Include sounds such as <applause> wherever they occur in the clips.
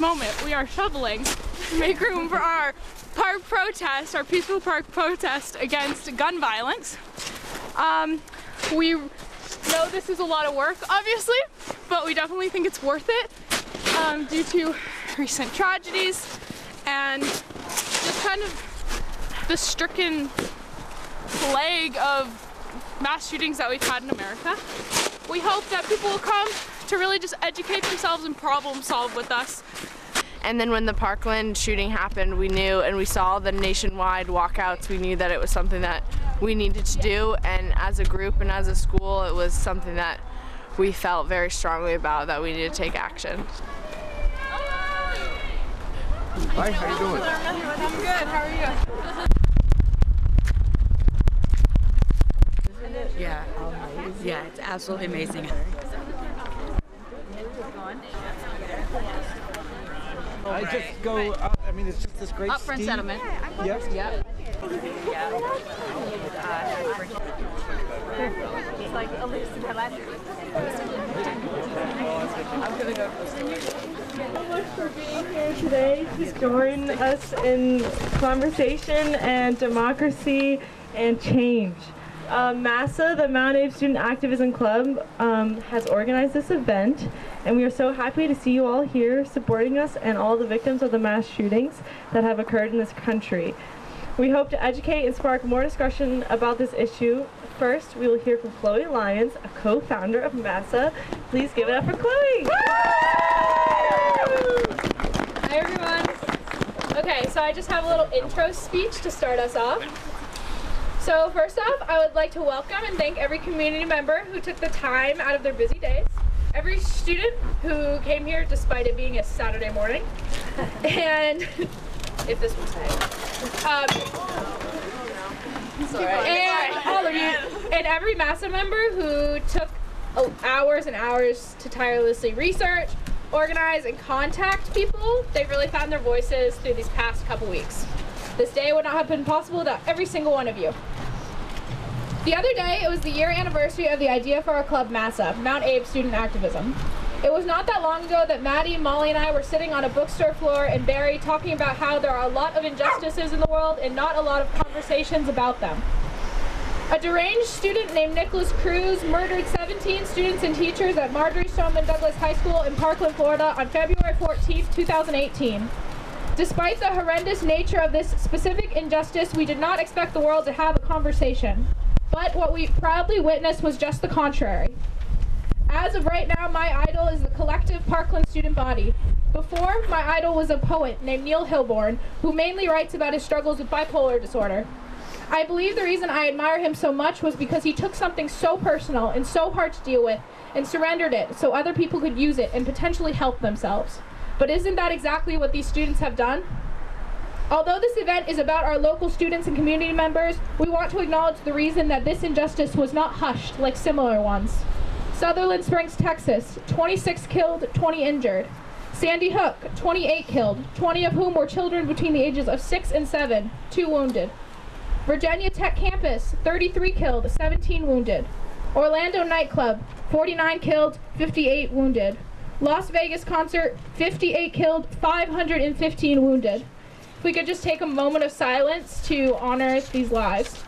moment, we are shoveling to make room for our park protest, our peaceful park protest against gun violence. Um, we know this is a lot of work, obviously, but we definitely think it's worth it um, due to recent tragedies and just kind of the stricken plague of mass shootings that we've had in America. We hope that people will come to really just educate themselves and problem solve with us. And then when the Parkland shooting happened, we knew and we saw the nationwide walkouts, we knew that it was something that we needed to do. And as a group and as a school, it was something that we felt very strongly about that we needed to take action. Hi, how you doing? I'm good, how are you? Yeah, um, yeah, it's absolutely amazing. <laughs> I just go up. I mean, it's just this great Upfront steep- settlement. Yep. Yep. It's like at least in I'm gonna go. for being here today to join us in conversation and democracy and change. Uh, MASA, the Mount Abe Student Activism Club, um, has organized this event, and we are so happy to see you all here supporting us and all the victims of the mass shootings that have occurred in this country. We hope to educate and spark more discussion about this issue. First, we will hear from Chloe Lyons, a co-founder of MASA. Please give it up for Chloe! Hi everyone. Okay, so I just have a little intro speech to start us off. So first off, I would like to welcome and thank every community member who took the time out of their busy days, every student who came here despite it being a Saturday morning, and <laughs> if this was Saturday. Um, and all of you, and every MASA member who took uh, hours and hours to tirelessly research, organize, and contact people. They've really found their voices through these past couple weeks. This day would not have been possible without every single one of you. The other day, it was the year anniversary of the idea for our club, MASA, Mount Abe Student Activism. It was not that long ago that Maddie, Molly, and I were sitting on a bookstore floor in Barre talking about how there are a lot of injustices in the world and not a lot of conversations about them. A deranged student named Nikolas Cruz murdered 17 students and teachers at Marjory Stoneman Douglas High School in Parkland, Florida on February 14, 2018. Despite the horrendous nature of this specific injustice, we did not expect the world to have a conversation. But what we proudly witnessed was just the contrary. As of right now, my idol is the collective Parkland student body. Before, my idol was a poet named Neil Hilborn, who mainly writes about his struggles with bipolar disorder. I believe the reason I admire him so much was because he took something so personal and so hard to deal with and surrendered it so other people could use it and potentially help themselves. But isn't that exactly what these students have done? Although this event is about our local students and community members, we want to acknowledge the reason that this injustice was not hushed like similar ones. Sutherland Springs, Texas, 26 killed, 20 injured. Sandy Hook, 28 killed, 20 of whom were children between the ages of 6 and 7, 2 wounded. Virginia Tech campus, 33 killed, 17 wounded. Orlando nightclub, 49 killed, 58 wounded. Las Vegas concert, 58 killed, 515 wounded. If we could just take a moment of silence to honor these lives.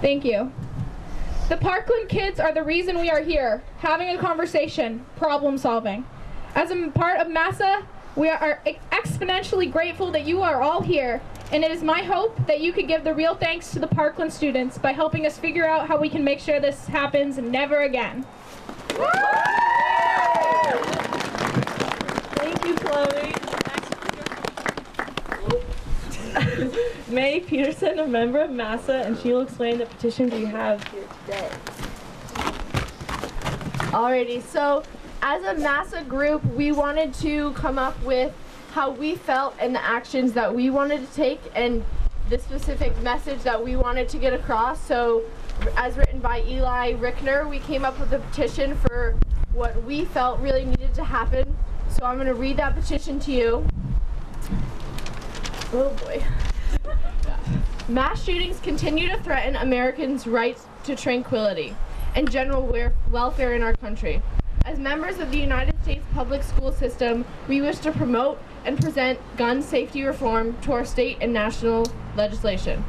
Thank you. The Parkland kids are the reason we are here, having a conversation, problem solving. As a part of MASA, we are exponentially grateful that you are all here, and it is my hope that you could give the real thanks to the Parkland students by helping us figure out how we can make sure this happens never again. Thank you, Chloe. May Peterson, a member of MASA, and she will explain the petition we have here today. Alrighty, so as a MASA group, we wanted to come up with how we felt and the actions that we wanted to take and the specific message that we wanted to get across. So, as written by Eli Rickner, we came up with a petition for what we felt really needed to happen. So, I'm going to read that petition to you. Oh boy. <laughs> Mass shootings continue to threaten Americans' rights to tranquility and general welfare in our country. As members of the United States public school system, we wish to promote and present gun safety reform to our state and national legislation.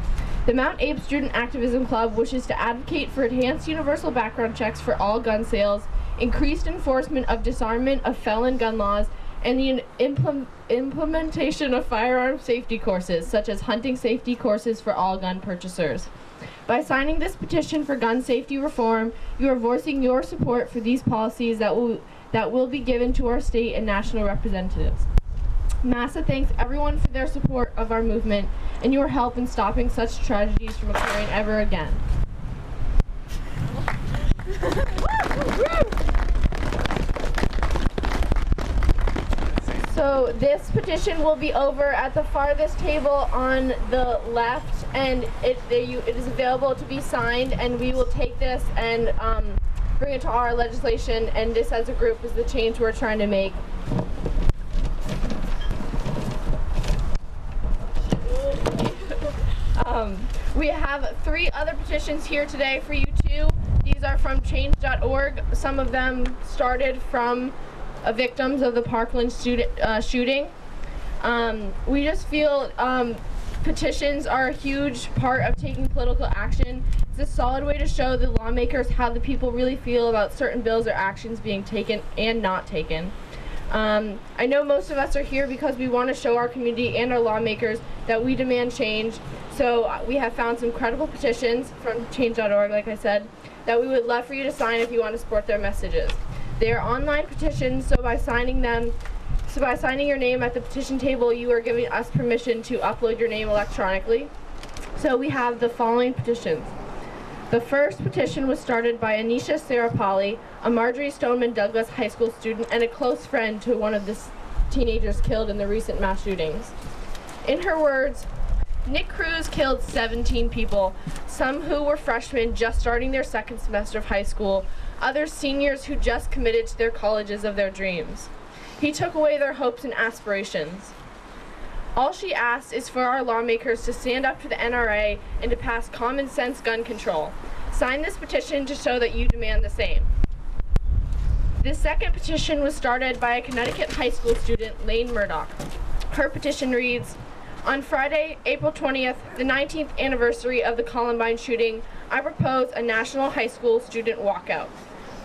The Mount Abe Student Activism Club wishes to advocate for enhanced universal background checks for all gun sales, increased enforcement of disarmament of felon gun laws, and the implement implementation of firearm safety courses, such as hunting safety courses for all gun purchasers. By signing this petition for gun safety reform, you are voicing your support for these policies that will, that will be given to our state and national representatives. MASA thanks everyone for their support of our movement and your help in stopping such tragedies from occurring ever again. <laughs> So this petition will be over at the farthest table on the left, and it, it is available to be signed, and we will take this and um, bring it to our legislation, and this as a group is the change we're trying to make. um, we have three other petitions here today for you too. These are from change.org. Some of them started from victims of the Parkland uh, shooting. Um, we just feel um, petitions are a huge part of taking political action. It's a solid way to show the lawmakers how the people really feel about certain bills or actions being taken and not taken. Um, I know most of us are here because we want to show our community and our lawmakers that we demand change. So uh, we have found some credible petitions from change.org, like I said, that we would love for you to sign if you want to support their messages. They are online petitions, so by signing them, so by signing your name at the petition table, you are giving us permission to upload your name electronically. So we have the following petitions. The first petition was started by Anisha Sarapali, a Marjory Stoneman Douglas High School student and a close friend to one of the teenagers killed in the recent mass shootings. In her words, Nick Cruz killed 17 people, some who were freshmen just starting their second semester of high school, others seniors who just committed to their colleges of their dreams. He took away their hopes and aspirations. All she asks is for our lawmakers to stand up to the NRA and to pass common sense gun control. Sign this petition to show that you demand the same. This second petition was started by a Connecticut high school student, Lane Murdoch. Her petition reads, on Friday, April 20th, the 19th anniversary of the Columbine shooting, I propose a national high school student walkout.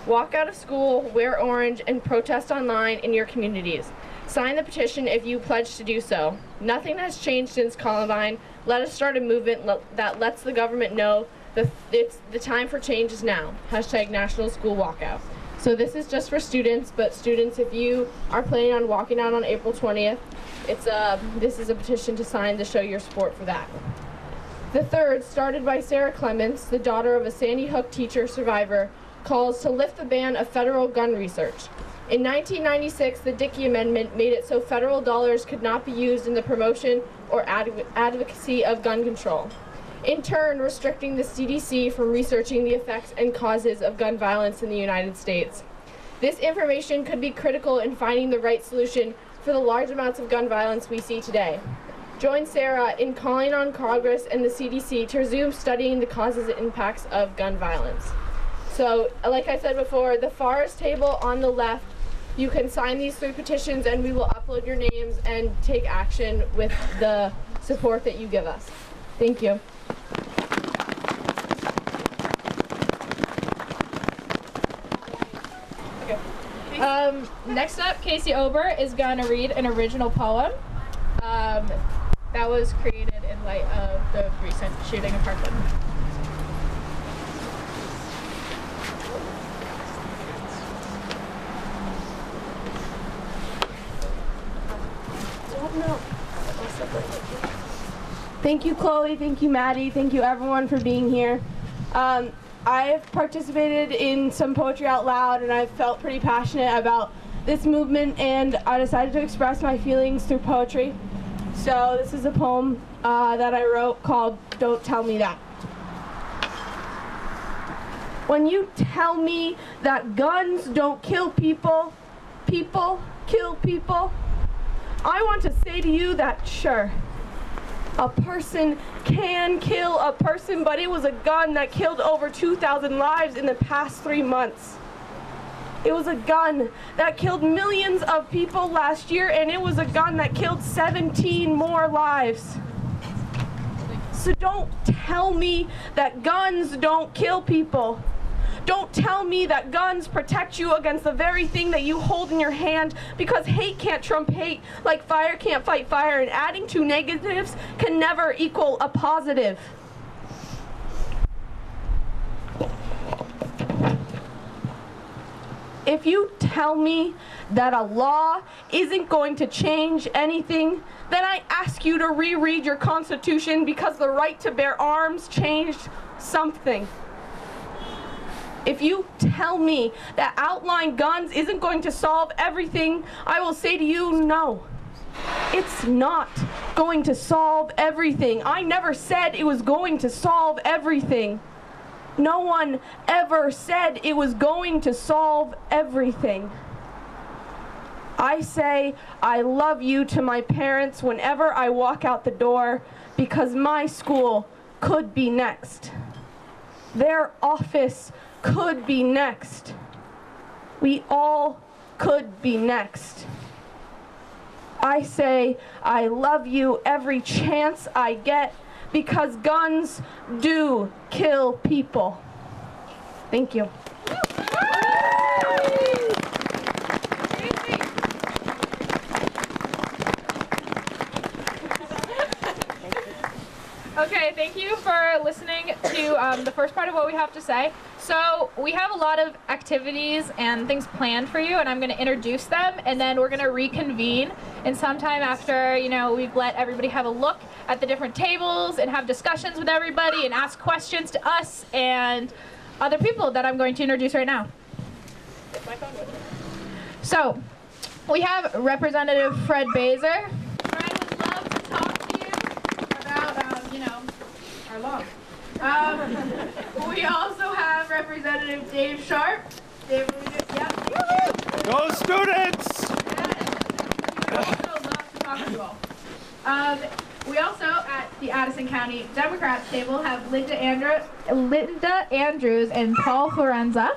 Walk out of school, wear orange, and protest online in your communities. Sign the petition if you pledge to do so. Nothing has changed since Columbine. Let us start a movement that lets the government know that it's the time for change is now. Hashtag National School Walkout. So this is just for students, but students, if you are planning on walking out on April 20th, it's a, uh, this is a petition to sign to show your support for that. The third, started by Sarah Clements, the daughter of a Sandy Hook teacher survivor, calls to lift the ban of federal gun research. In 1996, the Dickey Amendment made it so federal dollars could not be used in the promotion or adv advocacy of gun control, in turn restricting the CDC from researching the effects and causes of gun violence in the United States. This information could be critical in finding the right solution for the large amounts of gun violence we see today. Join Sarah in calling on Congress and the CDC to resume studying the causes and impacts of gun violence. So, like I said before, the forest table on the left, you can sign these three petitions and we will upload your names and take action with the support that you give us. Thank you. Um, next up, Casey Ober is going to read an original poem um, that was created in light of the recent shooting in Parkland. Thank you, Chloe. Thank you, Maddie. Thank you, everyone, for being here. Um, I've participated in some poetry out loud and I've felt pretty passionate about this movement and I decided to express my feelings through poetry. So this is a poem uh, that I wrote called Don't Tell Me That. When you tell me that guns don't kill people, people kill people, I want to say to you that sure, a person can kill a person, but it was a gun that killed over 2,000 lives in the past three months. It was a gun that killed millions of people last year, and it was a gun that killed 17 more lives. So don't tell me that guns don't kill people. Don't tell me that guns protect you against the very thing that you hold in your hand because hate can't trump hate, like fire can't fight fire, and adding two negatives can never equal a positive. If you tell me that a law isn't going to change anything, then I ask you to reread your Constitution because the right to bear arms changed something. If you tell me that outlawing guns isn't going to solve everything, I will say to you, no. It's not going to solve everything. I never said it was going to solve everything. No one ever said it was going to solve everything. I say I love you to my parents whenever I walk out the door because my school could be next. Their office could be next. We all could be next. I say I love you every chance I get because guns do kill people. Thank you. Okay, thank you for listening to um, the first part of what we have to say. So we have a lot of activities and things planned for you, and I'm going to introduce them, and then we're going to reconvene. And sometime after, you know, we've let everybody have a look at the different tables and have discussions with everybody and ask questions to us and other people that I'm going to introduce right now. So we have Representative Fred Baser. Fred would love to talk to you about, um, you know, our. Um, <laughs> we also have Representative Dave Sharpe. Dave, will you yep. Go students! He would also love to talk to all. Um, we also, at the Addison County Democrats table, have Linda, Andrew- Linda Andrews and Paul Florenza.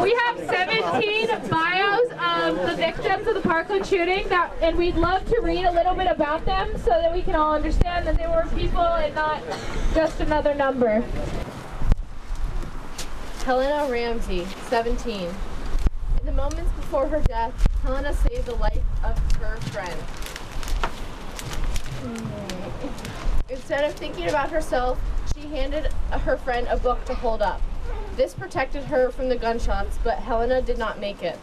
We have 17 bios of the victims of the Parkland shooting, that, and we'd love to read a little bit about them so that we can all understand that they were people and not just another number. Helena Ramsay, 17. In the moments before her death, Helena saved the life of her friend. Hmm. Instead of thinking about herself, she handed her friend a book to hold up. This protected her from the gunshots, but Helena did not make it.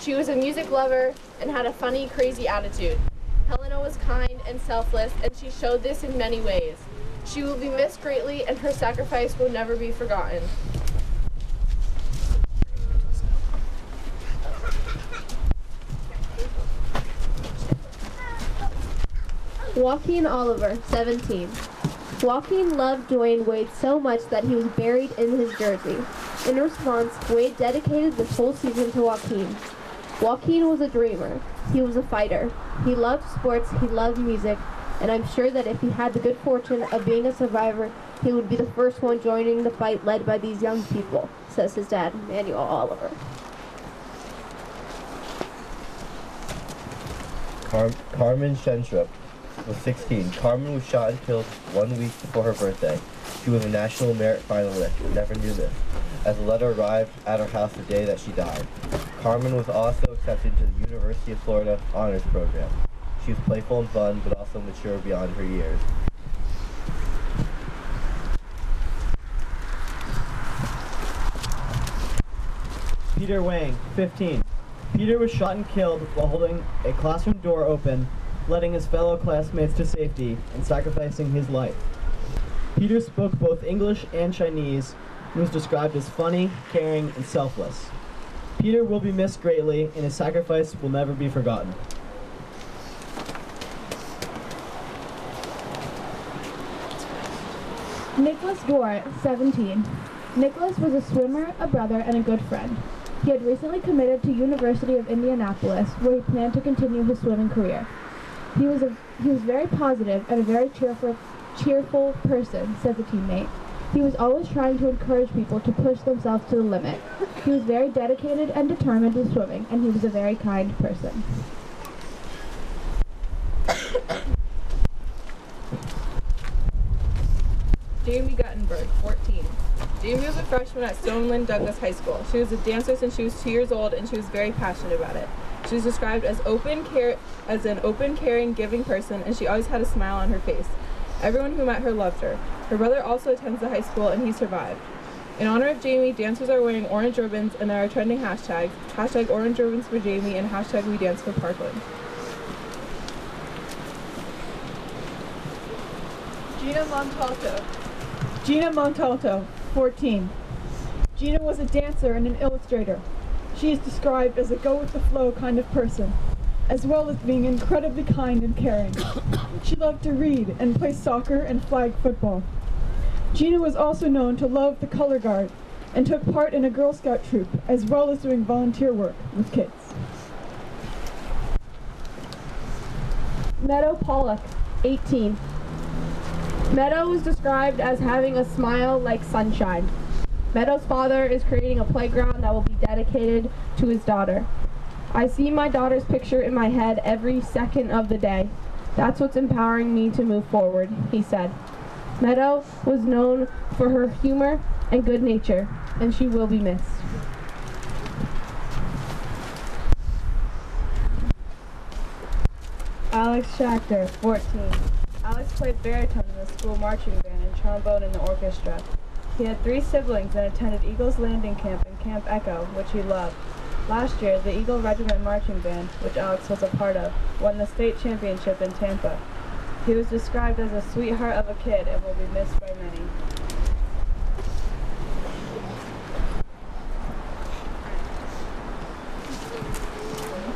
She was a music lover and had a funny, crazy attitude. Helena was kind and selfless, and she showed this in many ways. She will be missed greatly, and her sacrifice will never be forgotten. Joaquin Oliver, 17. Joaquin loved Dwyane Wade so much that he was buried in his jersey. In response, Wade dedicated this whole season to Joaquin. Joaquin was a dreamer. He was a fighter. He loved sports, he loved music, and I'm sure that if he had the good fortune of being a survivor, he would be the first one joining the fight led by these young people, says his dad, Manuel Oliver. Car- Carmen Schentrup was 16. Carmen was shot and killed one week before her birthday. She was a national merit finalist. Never knew this. As a letter arrived at her house the day that she died. Carmen was also accepted to the University of Florida Honors Program. She was playful and fun, but also mature beyond her years. Peter Wang, 15. Peter was shot and killed while holding a classroom door open, letting his fellow classmates to safety and sacrificing his life. Peter spoke both English and Chinese and was described as funny, caring, and selfless. Peter will be missed greatly, and his sacrifice will never be forgotten. Nicholas Gore, 17. Nicholas was a swimmer, a brother, and a good friend. He had recently committed to University of Indianapolis, where he planned to continue his swimming career. He was a he was very positive and a very cheerful cheerful person, says a teammate. He was always trying to encourage people to push themselves to the limit. He was very dedicated and determined in swimming, and he was a very kind person. Jaime Guttenberg, 14. Jaime was a freshman at Stoneman Douglas High School. She was a dancer since she was two years old, and she was very passionate about it. She was described as open, care, as an open, caring, giving person, and she always had a smile on her face. Everyone who met her loved her. Her brother also attends the high school, and he survived. In honor of Jaime, dancers are wearing orange ribbons, and there are trending hashtags: hashtag orange ribbons for Jaime and hashtag we dance for Parkland. Gina Montalto. Gina Montalto, 14. Gina was a dancer and an illustrator. She is described as a go with the flow kind of person, as well as being incredibly kind and caring. <coughs> She loved to read and play soccer and flag football. Gina was also known to love the color guard and took part in a Girl Scout troop, as well as doing volunteer work with kids. Meadow Pollack, 18. Meadow was described as having a smile like sunshine. Meadow's father is creating a playground that will be dedicated to his daughter. I see my daughter's picture in my head every second of the day. That's what's empowering me to move forward, he said. Meadow was known for her humor and good nature, and she will be missed. Alex Schachter, 14. Alex played baritone in the school marching band and trombone in the orchestra. He had three siblings and attended Eagles Landing Camp and Camp Echo, which he loved. Last year, the Eagle Regiment Marching Band, which Alex was a part of, won the state championship in Tampa. He was described as a sweetheart of a kid and will be missed by many.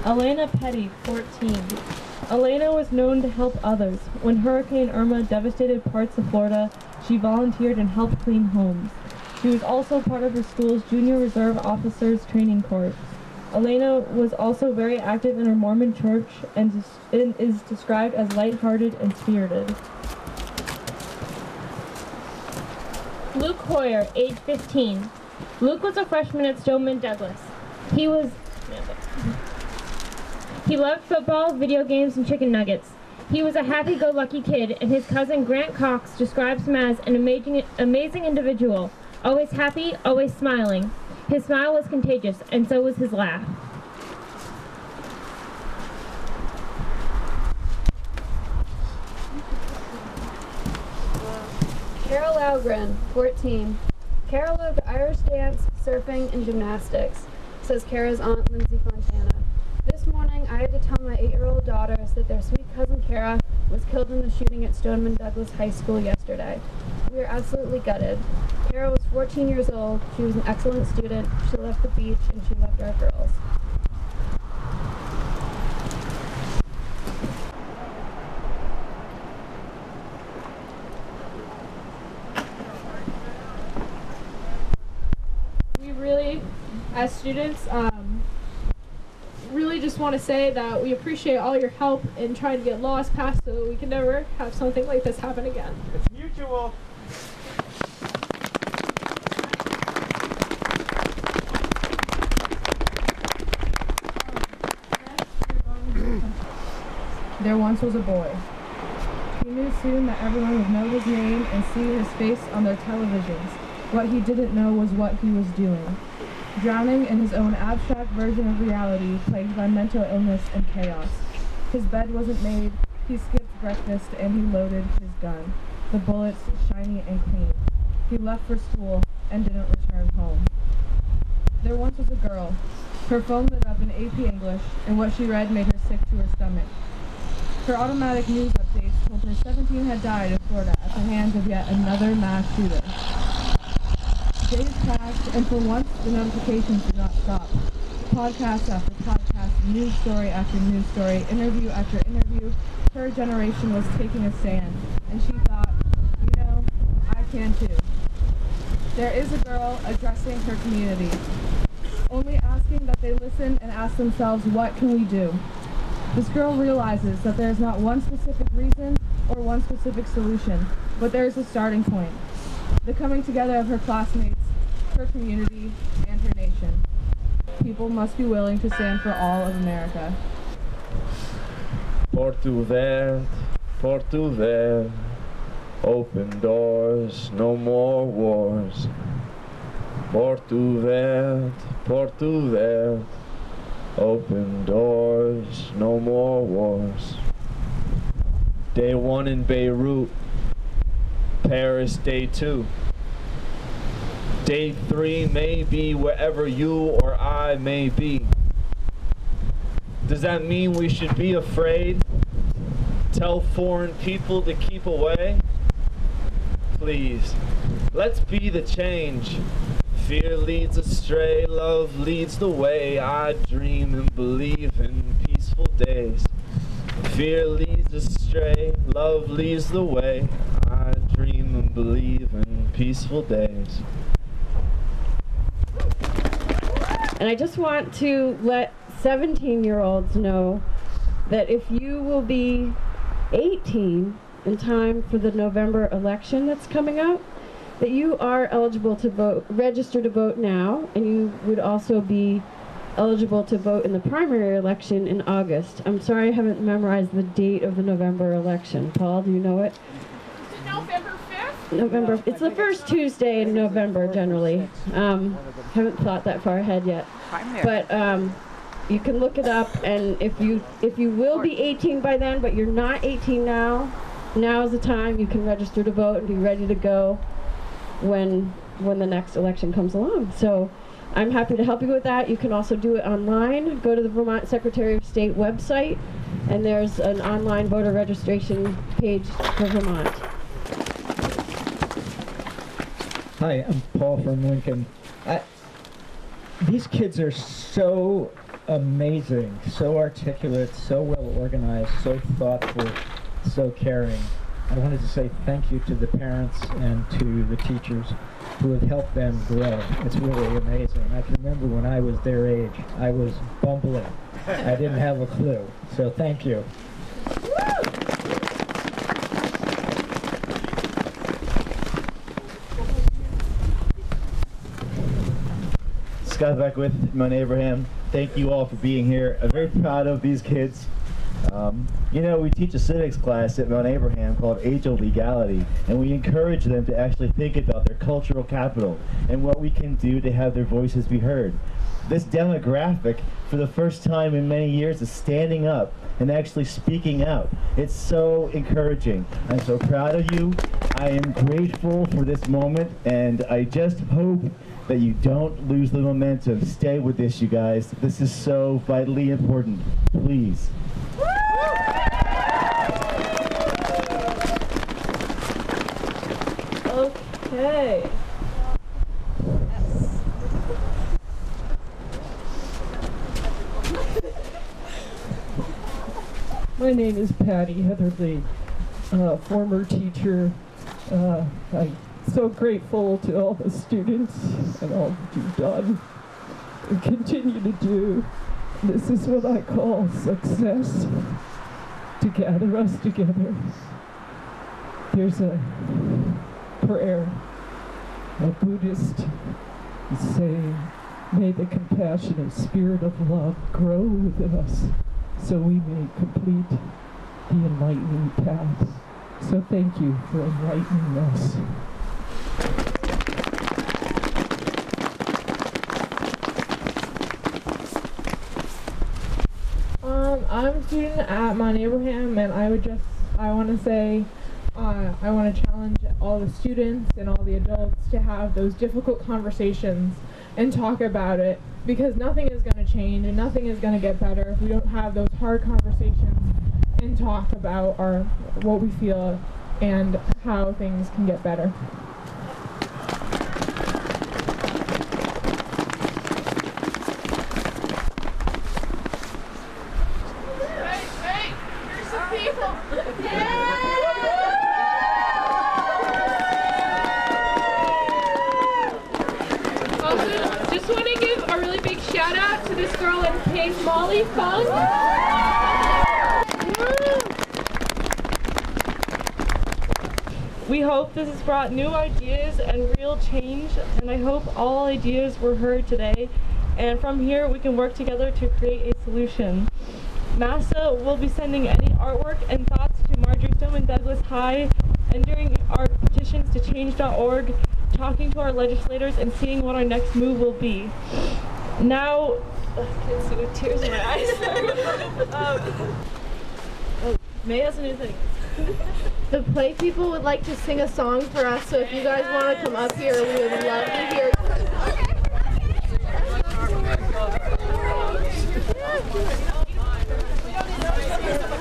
Elena Petty, 14. Elena was known to help others. When Hurricane Irma devastated parts of Florida, she volunteered and helped clean homes. She was also part of her school's Junior Reserve Officers Training Corps. Elena was also very active in her Mormon church and is, described as lighthearted and spirited. Luke Hoyer, age 15. Luke was a freshman at Stoneman Douglas. He was he loved football, video games, and chicken nuggets. He was a happy-go-lucky kid, and his cousin Grant Cox describes him as an amazing, amazing individual, always happy, always smiling. His smile was contagious, and so was his laugh. Cara Loughran, 14. Cara loved Irish dance, surfing, and gymnastics, says Cara's aunt Lindsay Fontana. Morning, I had to tell my eight-year-old daughters that their sweet cousin Cara was killed in the shooting at Stoneman Douglas High School yesterday. We are absolutely gutted. Cara was 14 years old. She was an excellent student. She loved the beach and she loved our girls. we really, as students, um, just want to say that we appreciate all your help in trying to get laws passed so we can never have something like this happen again. It's mutual. there once was a boy. He knew soon that everyone would know his name and see his face on their televisions. What he didn't know was what he was doing. Drowning in his own abstract version of reality, plagued by mental illness and chaos. His bed wasn't made, he skipped breakfast, and he loaded his gun. The bullets shiny and clean. He left for school and didn't return home. There once was a girl. Her phone lit up in AP English, and what she read made her sick to her stomach. Her automatic news updates told her 17 had died in Florida at the hands of yet another mass shooter. Days passed, and for once, the notifications did not stop. Podcast after podcast, news story after news story, interview after interview, her generation was taking a stand, and she thought, you know, I can too. There is a girl addressing her community, only asking that they listen and ask themselves, what can we do? This girl realizes that there is not one specific reason or one specific solution, but there is a starting point. The coming together of her classmates, her community, and her nation. People must be willing to stand for all of America. For to Porto Verde, Porto Verde, open doors, no more wars. For to Porto Verde, Porto Verde, open doors, no more wars. Day one in Beirut, Paris day two. Day three may be wherever you or I may be. Does that mean we should be afraid? Tell foreign people to keep away? Please, let's be the change. Fear leads astray, love leads the way. I dream and believe in peaceful days. Fear leads astray, love leads the way. I dream and believe in peaceful days. And I just want to let 17 year olds know that if you will be 18 in time for the November election that's coming up, that you are eligible to vote, register to vote now, and you would also be eligible to vote in the primary election in August. I'm sorry I haven't memorized the date of the November election. Paul, do you know it? November 5th? November. It's the first Tuesday in November generally. Um, haven't thought that far ahead yet. But um, you can look it up, and if you if you will be 18 by then, but you're not 18 now, now is the time you can register to vote and be ready to go when when the next election comes along. So. I'm happy to help you with that. You can also do it online. Go to the Vermont Secretary of State website, and there's an online voter registration page for Vermont. Hi, I'm Paul from Lincoln. I, these kids are so amazing, so articulate, so well organized, so thoughtful, so caring. I wanted to say thank you to the parents and to the teachers who have helped them grow. It's really amazing. I can remember when I was their age, I was bumbling. I didn't have a clue. So thank you. Scott Beckwith, Mount Abraham. Thank you all for being here. I'm very proud of these kids. Um, you know, we teach a civics class at Mount Abraham called Age of Legality, and we encourage them to actually think about their cultural capital and what we can do to have their voices be heard. This demographic, for the first time in many years, is standing up and actually speaking out. It's so encouraging. I'm so proud of you. I am grateful for this moment, and I just hope that you don't lose the momentum. Stay with this, you guys. This is so vitally important. Please. Okay. My name is Patty Heatherly, uh, former teacher. Uh, I'm so grateful to all the students and all that you've done and continue to do. This is what I call success to gather us together. There's a prayer, a Buddhist saying, May the compassionate spirit of love grow within us so we may complete the enlightening path. So thank you for enlightening us. Um, I'm a student at Mount Abraham, and I would just, I want to say, uh, I want to challenge all the students and all the adults to have those difficult conversations and talk about it because nothing is going to change and nothing is going to get better if we don't have those hard conversations and talk about our what we feel and how things can get better. Also, just want to give a really big shout out to this girl in pink, Molly Fung. We hope this has brought new ideas and real change, and I hope all ideas were heard today. And from here, we can work together to create a solution. MASA will be sending any artwork and thoughts to Marjory Stoneman Douglas High, and during our petitions to change.org, talking to our legislators and seeing what our next move will be. Now, I can't see with tears in my eyes. <laughs> um, oh, May has a new thing. <laughs> The play people would like to sing a song for us, so if you guys want to come up here, we would love to hear. One,